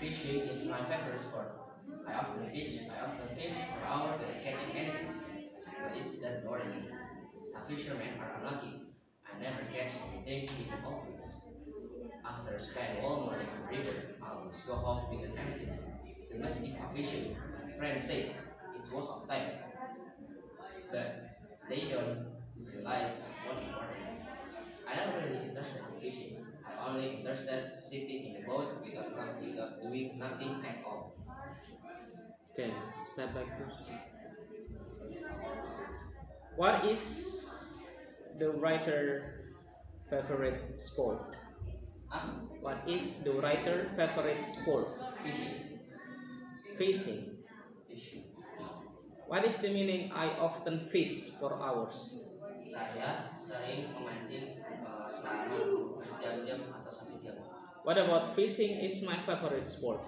Fishing is my favorite sport. I often fish, I often fish for hours without catching anything. But it's that boring. Some fishermen are unlucky. I never catch anything even openings. After spending all morning on the river, I always go home with an empty net. Must keep on fishing. My friends say it's waste of time. But they don't realize one important thing. I'm not really interested in fishing. I'm only interested sitting in the boat without, without doing nothing at all. Oke, step back. What is the writer favorite sport? Ah, What is the writer favorite sport? fishing. Fishing. Fishing. What is the meaning I often fish for hours? Saya sering memancing What about fishing is my favorite sport?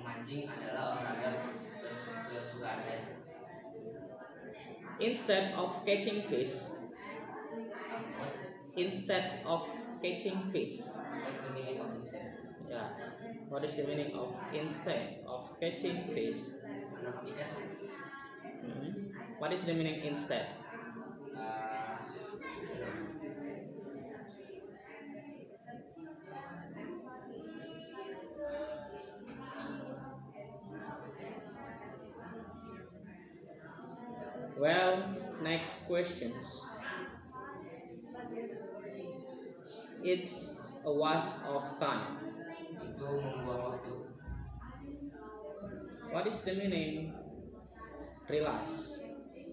Memancing adalah olahraga kes- kesukaan saya. Instead of catching fish, instead of catching fish. what the meaning of insect? Yeah. What is the meaning of instead of catching fish? Ikan? Hmm. What is the meaning instead? Well, next questions. It's a waste of time. itu membuang waktu. What is the meaning? Realize.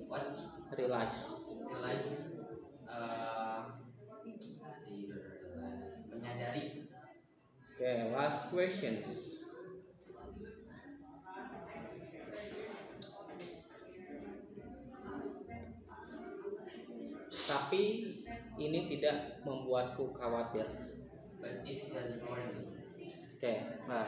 What? Realize. realize uh, menyadari Okay, last questions. Tapi ini tidak membuatku khawatir. but it's me Oke, nah